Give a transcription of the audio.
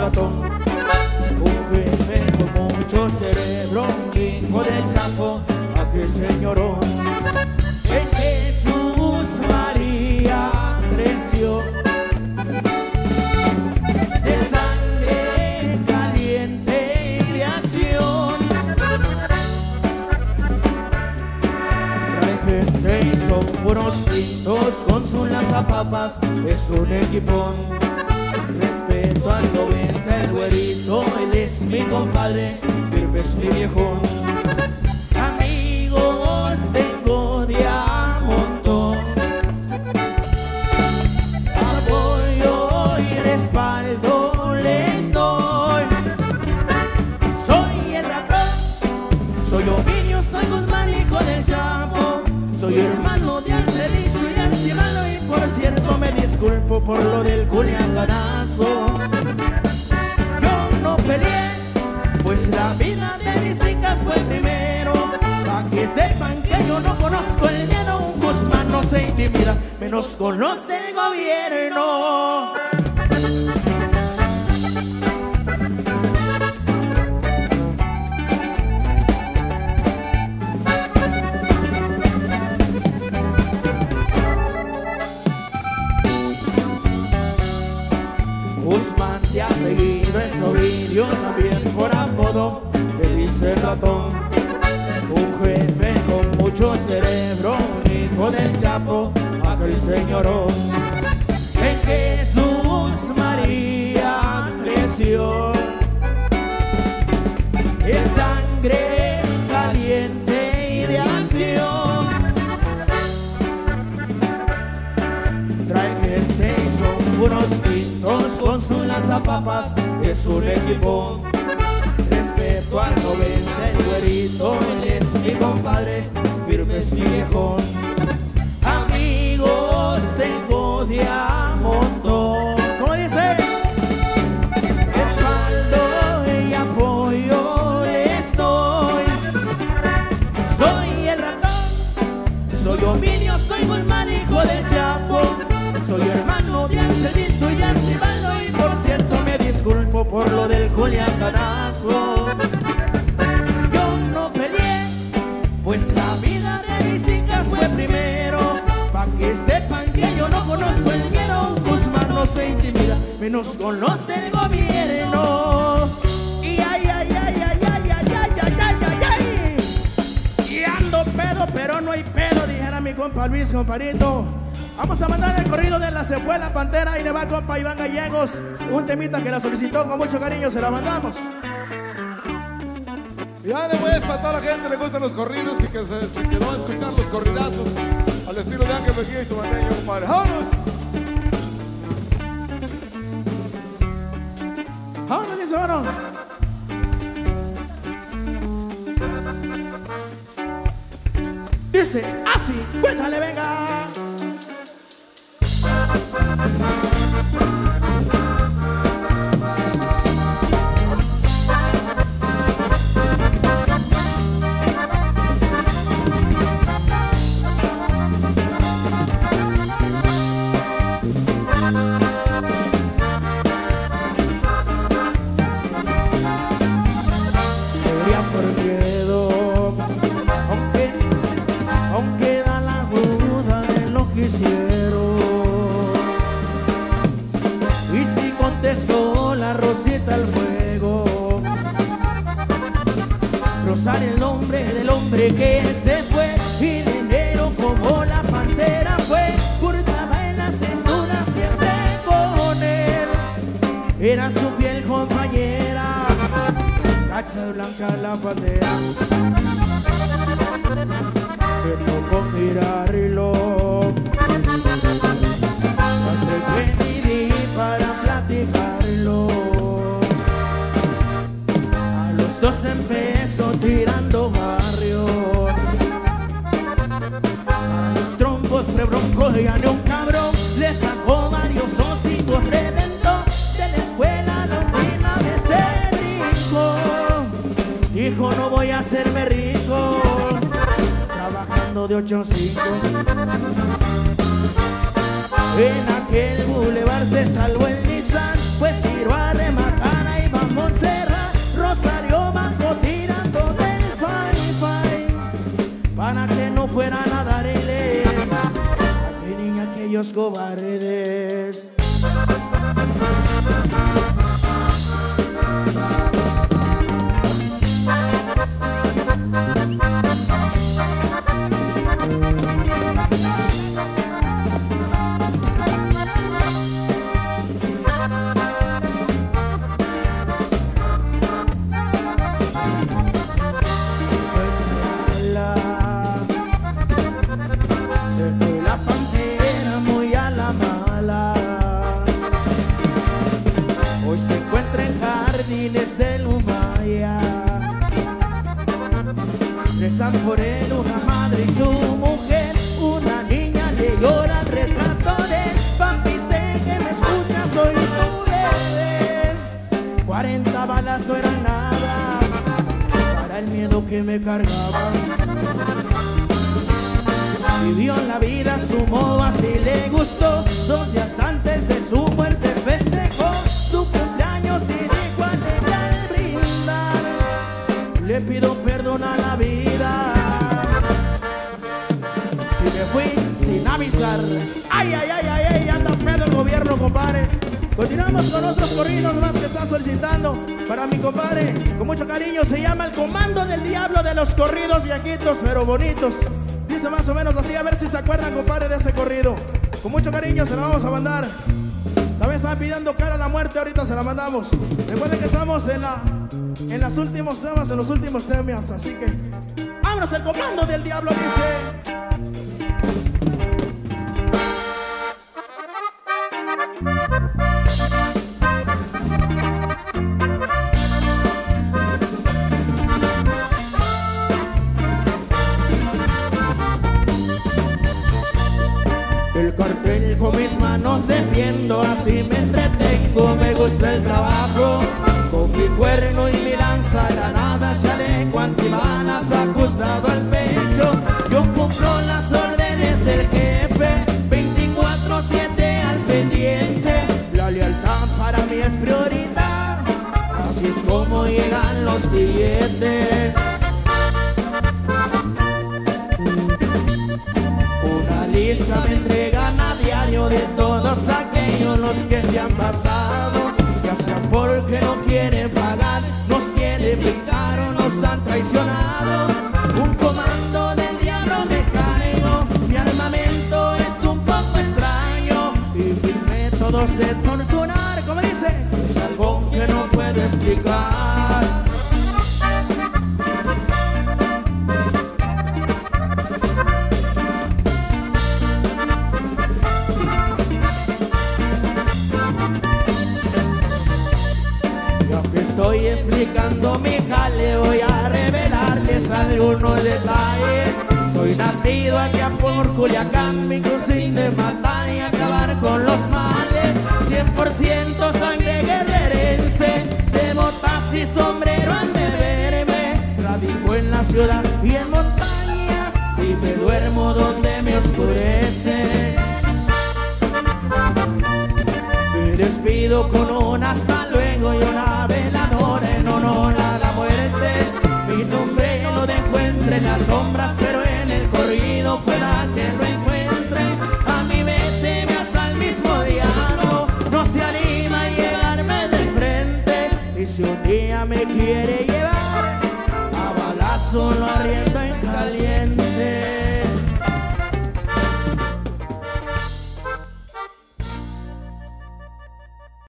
Un crimen con mucho cerebro, un hijo del chapo, aquel señorón. En Jesús María creció. De sangre caliente y de acción. Hay gente y son puros pintos con sus lazapapas, es un equipón respeto al gobierno el güerito, él es mi compadre, Firme es mi viejón. Amigos tengo de a montón. Apoyo y respaldo les doy. Soy el ratón, soy Ovidio, soy Guzmán, hijo del Chapo. Soy hermano de Alfredito y Archimano y por cierto me disculpo por lo del culiacanazo. Pues la vida de mis hijas fue primero. Pa' que sepan que yo no conozco el miedo, un Guzmán no se intimida, menos con los del gobierno. Un jefe con mucho cerebro, un hijo del Chapo, aquel señorón. En Jesús María creció. Es sangre caliente y de acción. Trae gente y son puros pintos con sus lanzapapas, es un equipo. Respeto al 90, el güerito, él es mi compadre, firme es mi viejón. Amigos tengo de a montón. ¿Cómo dice? Respaldo y apoyo les doy. Soy el ratón, soy Ovidio, soy Guzmán, hijo del Chapo. Soy hermano de Alfredito y Archibald y por cierto me disculpo por lo del culiacanazo. Menos con los del gobierno. Y ay, ay, ay, ay, ay, ay, ay, ay, ay, ay, ay. Y ando pedo, pero no hay pedo, dijera mi compa Luis, compadrito. Vamos a mandar el corrido de la Se fue la pantera y le va compa Iván Gallegos. Un temita que la solicitó con mucho cariño, se la mandamos. Y dale pues, para toda la gente le gustan los corridos y que se, se quedó a escuchar los corridazos al estilo de Ángel Mejía y su bandeño, compadre. ¡Vámonos! Ahora mis hermanos. Dice ah, así, cuéntale, venga. Del hombre que se fue y de enero como la pantera fue, curtaba en la cintura siempre con él, era su fiel compañera. Cacha blanca la bandera Me tocó mirarlo hacerme rico Trabajando de 8 a 5 En aquel bulevar se salvó el Nissan Pues tiró a rematar a Iván Montserrat Rosario Banco tirando del fine Para que no fueran a darle A que niña aquellos cobardes que me cargaba. Vivió la vida su modo, así le gustó. Dos días antes de su muerte festejó su cumpleaños y dijo alegrar brindar. Le pido perdón a la vida. Si me fui sin avisar. Ay, ay, ay, ay, ay, anda pedo el gobierno, compadre. Continuamos con otros corridos más que están solicitando para mi compadre. Mucho cariño se llama el comando del diablo de los corridos viejitos pero bonitos. Dice más o menos así, a ver si se acuerdan, compadre, de este corrido. Con mucho cariño se lo vamos a mandar. También están pidiendo cara a la muerte, ahorita se la mandamos. Recuerden que estamos en la en los últimos temas, en los últimos temas, así que vámonos el comando del diablo, dice. Con mis manos defiendo, así me entretengo, me gusta el trabajo. Con mi cuerno y mi lanza granada, chaleco antibalas ajustado al pecho. Yo cumplo las órdenes han pasado, ya sea porque no quieren pagar, nos quieren brincar o nos han traicionado. Un comando del diablo me caigo, mi armamento es un poco extraño y mis métodos de torturar, como dice, es algo que no puedo explicar. Explicando mi jale, voy a revelarles algunos detalles. Soy nacido aquí a por Culiacán, mi cocina de matar y acabar con los males. 100% sangre guerrerense, de botas y sombrero han verme. Radico en la ciudad y en montañas, y me duermo donde me oscurece. Me despido con un sombras, pero en el corrido pueda que lo encuentre. A mi vete hasta el mismo diablo, no se anima a llegarme de frente. Y si un día me quiere llevar, a balazo lo arriendo.